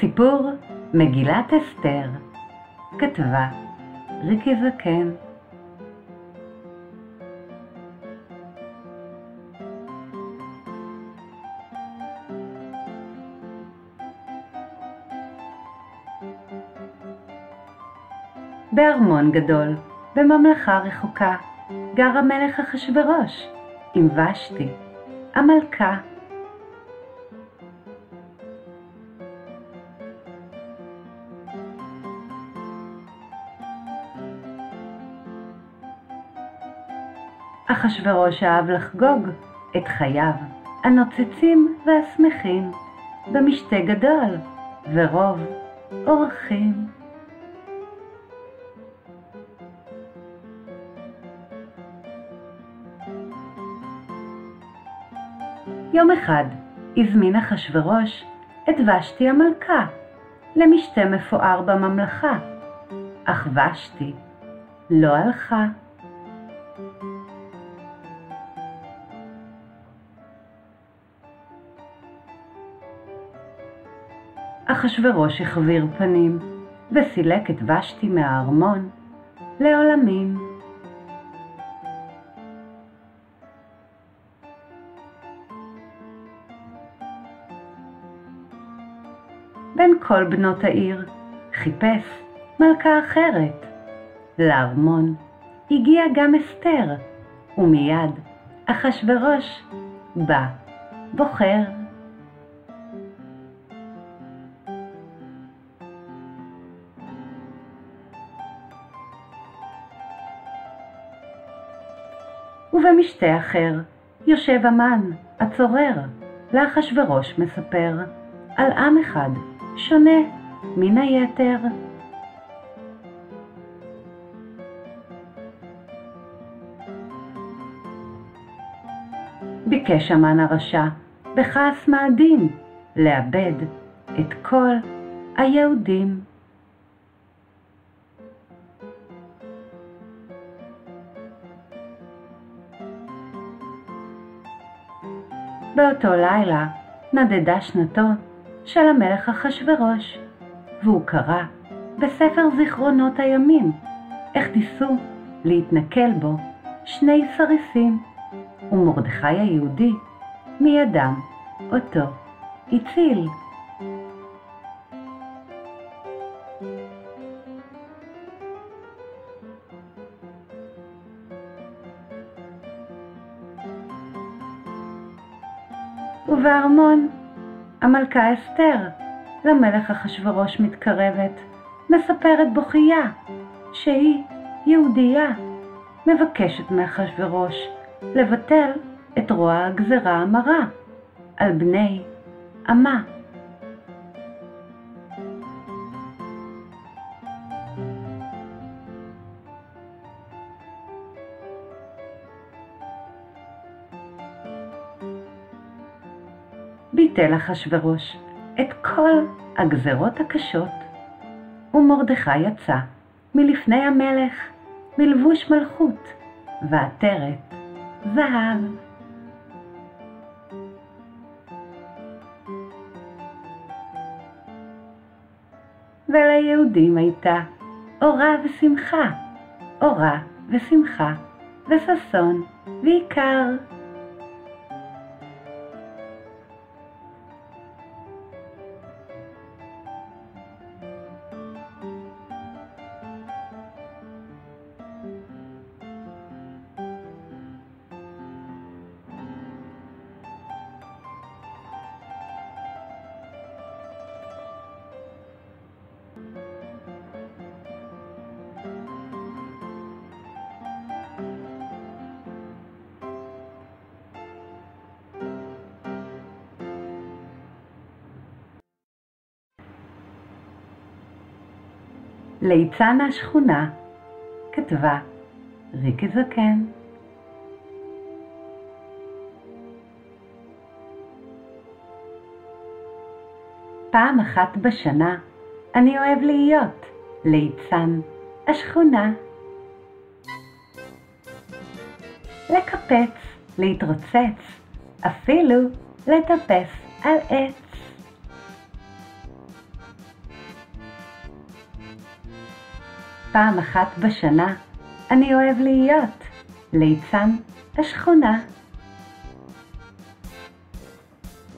סיפור מגילת אסתר כתבה ריקי זקן בארמון גדול, בממלכה רחוקה, גר המלך אחשורוש עם ושתי, המלכה. אחשורוש אהב לחגוג את חייו הנוצצים והשמחים במשתה גדול ורוב אורחים. יום אחד הזמין אחשורוש את ושתי המלכה למשתה מפואר בממלכה, אך ושתי לא הלכה. אחשורוש החביר פנים וסילק את ושתי מהארמון לעולמים. בין כל בנות העיר חיפש מלכה אחרת. לארמון הגיעה גם אסתר, ומיד אחשורוש בא בוחר. ובמשתה אחר יושב המן, הצורר, לאחשורוש מספר על עם אחד שונה מן היתר. ביקש המן הרשע בכעס מאדים לאבד את כל היהודים. באותו לילה נדדה שנתו של המלך אחשורוש, והוא קרא בספר זיכרונות הימים איך ניסו להתנכל בו שני סריסים, ומרדכי היהודי מידם אותו הציל. המלכה אסתר. למלך אחשורוש מתקרבת, מספרת בוכייה שהיא יהודייה, מבקשת מאחשורוש לבטל את רוע הגזרה המרה על בני עמה. ביטל אחשורוש את כל הגזרות הקשות, ומרדכי יצא מלפני המלך מלבוש מלכות ועטרת זהב. וליהודים הייתה אורה ושמחה, אורה ושמחה, וששון ועיקר. ליצן השכונה כתבה ריקי זקן פעם אחת בשנה אני אוהב להיות ליצן השכונה. לקפץ, להתרוצץ, אפילו לטפס על עץ. פעם אחת בשנה אני אוהב להיות ליצן השכונה.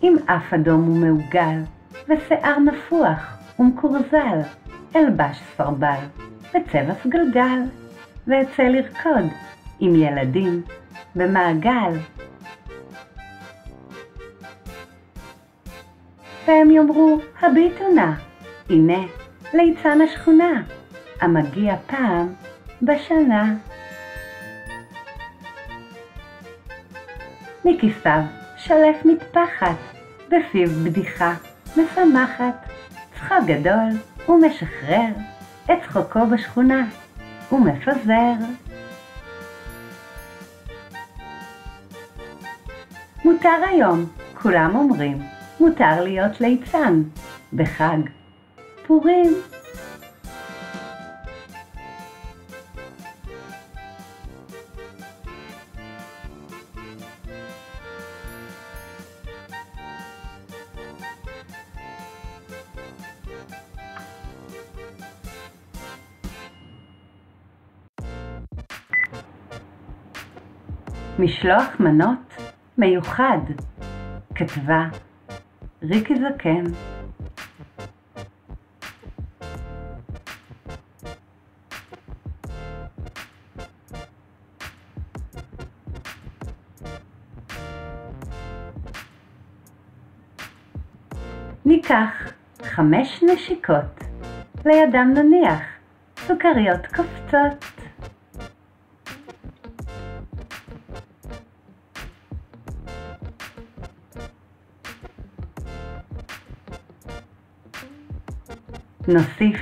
עם אף אדום ומעוגל, ושיער נפוח ומקורזל, אלבש ספרבל, בצבע סגלגל, ואצא לרקוד עם ילדים במעגל. והם יאמרו, הביטו נא, הנה ליצן השכונה, המגיע פעם בשנה. מכיסיו שלף מטפחת, בפיו בדיחה משמחת, צחוק גדול ומשחרר את צחוקו בשכונה, ומפזר. מותר היום, כולם אומרים, מותר להיות ליצן, בחג פורים. משלוח מנות מיוחד, כתבה ריקי זקן. ניקח חמש נשיקות, לידם נניח סוכריות קופצות. נוסיף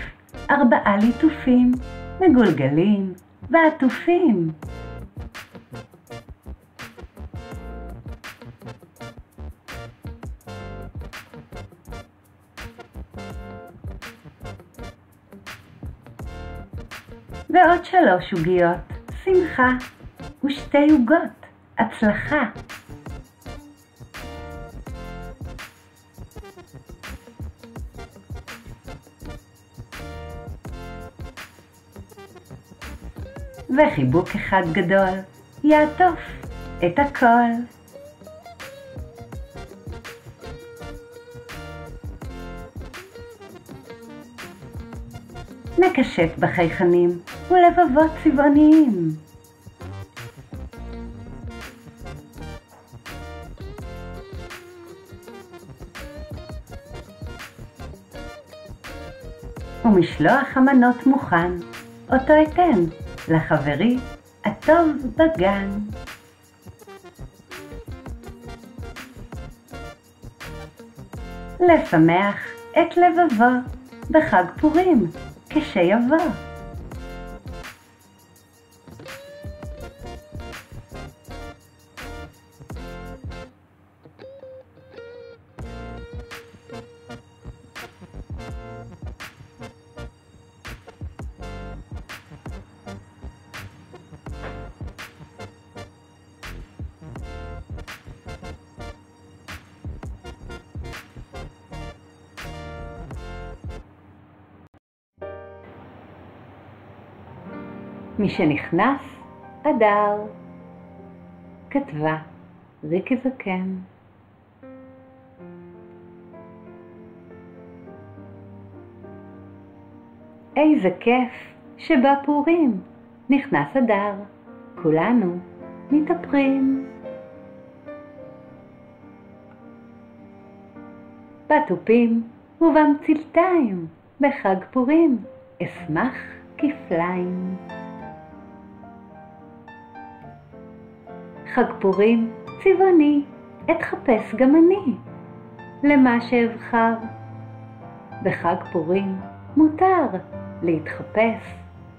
ארבעה ליטופים מגולגלים ועטופים. ועוד שלוש עוגיות, שמחה, ושתי עוגות, הצלחה. וחיבוק אחד גדול יעטוף את הכל. נקשט בחייכנים ולבבות צבעוניים. ומשלוח המנות מוכן, אותו אתן לחברי הטוב בגן. לשמח את לבבו בחג פורים כשיבוא. משנכנס אדר, כתבה ריקי זקן. איזה כיף שבפורים נכנס אדר, כולנו מתאפרים. בתופים ובמצלתיים בחג פורים אשמח כפליים. חג פורים צבעוני, אתחפש גם אני, למה שאבחר. בחג פורים מותר להתחפש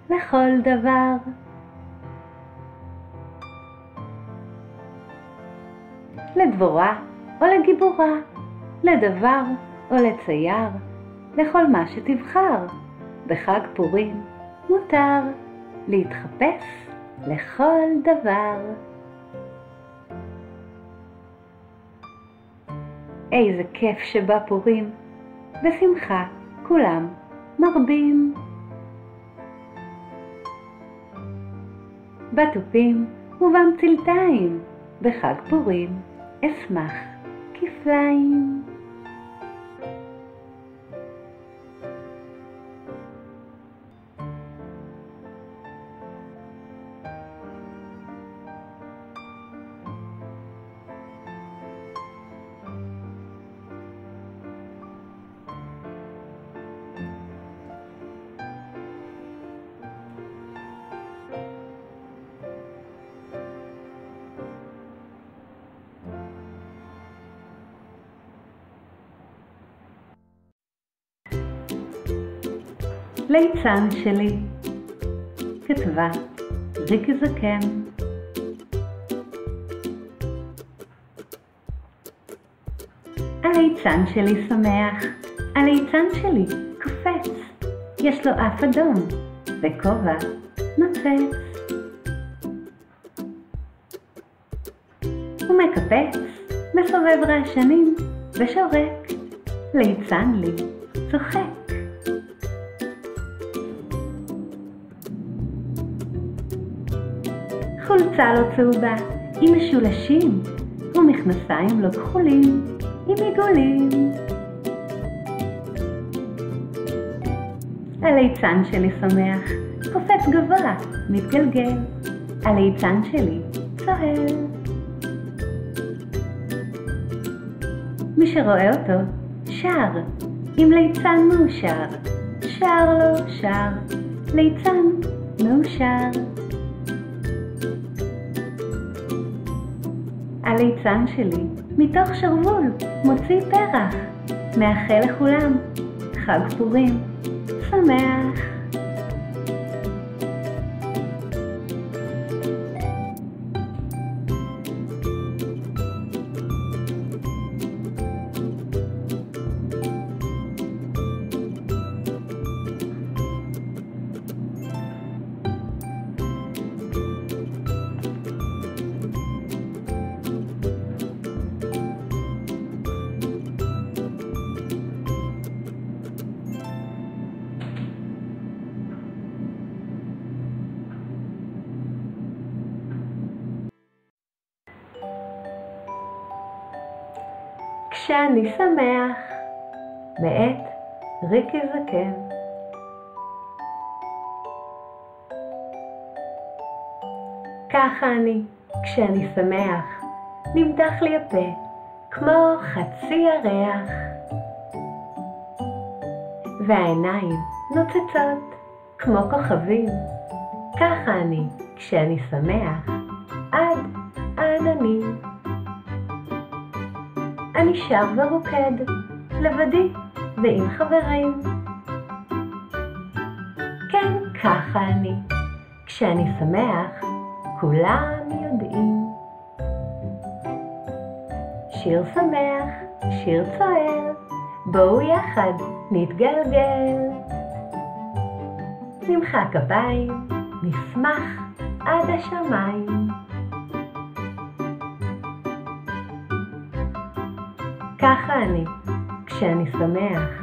לכל דבר. לדבורה או לגיבורה, לדבר או לצייר, לכל מה שתבחר. בחג פורים מותר להתחפש לכל דבר. איזה כיף שבא פורים, בשמחה כולם מרבים. בתופים ובמצלתיים, בחג פורים אשמח כפליים. ליצן שלי, כתבה ריקי זקן. הליצן שלי שמח, הליצן שלי קופץ, יש לו אף אדום וכובע נוצץ. הוא מקפץ, מסובב רעשנים ושורק, ליצן לי צוחק. חולצה לא צהובה, עם משולשים, ומכנסיים לא כחולים, עם עיגולים. הליצן שלי שמח, קופץ גבוה, מתגלגל, הליצן שלי צוהל. מי שרואה אותו, שר, עם ליצן מאושר, שר לו שר, ליצן מאושר. הליצן שלי, מתוך שרוול, מוציא פרח, מאחל לכולם חג פורים שמח. כשאני שמח, מאת ריקי זקן. ככה אני, כשאני שמח, נמתח לי הפה, כמו חצי ירח. והעיניים נוצצות, כמו כוכבים. ככה אני, כשאני שמח, עד העננים. אני שר ורוקד, לבדי ועם חברים. כן, ככה אני. כשאני שמח, כולם יודעים. שיר שמח, שיר צוער, בואו יחד נתגלגל. נמחא כפיים, נשמח עד השמיים. ככה אני, כשאני שמח.